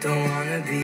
Don't wanna be